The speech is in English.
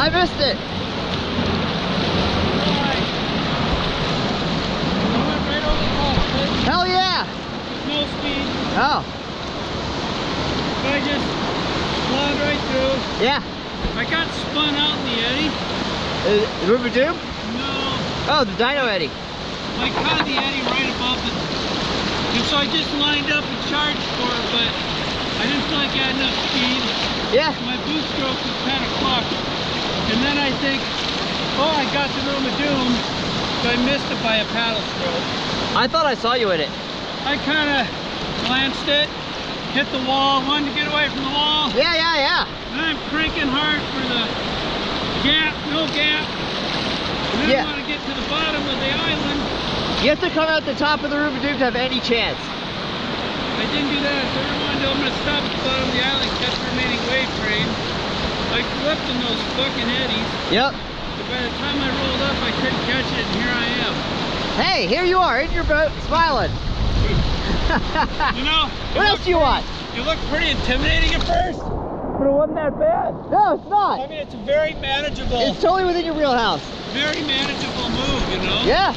I missed it. Alright. Right over the wall, okay? Hell yeah. No speed. Oh, But I just plowed right through. yeah. I got spun out in the eddy. Uh, Ruby Doom? No. Oh, the Dino Eddy. I caught the eddy right above it. And so I just lined up and charged for it, but I didn't feel like I had enough speed. Yeah. My boof stroke was kind of clucked. And then I think, oh, I got the room doom, so I missed it by a paddle stroke. I thought I saw you in it. I kind of glanced it, hit the wall, wanted to get away from the wall. Yeah, yeah, yeah. And I'm cranking hard for the gap, no gap. And Yeah. I want to get to the bottom of the island. You have to come out the top of the Ruby Doom to have any chance. I didn't do that, so I'm going to stop at the bottom of the island, catch the remaining wave train. I flipped in those fucking eddies. Yep. But by the time I rolled up, I couldn't catch it, and here I am. Hey, here you are in your boat, smiling. You know, what else do you want? You It looked pretty intimidating at first, but it wasn't that bad. No, it's not. I mean, it's very manageable, It's totally within your wheelhouse. very manageable move, you know? Yeah.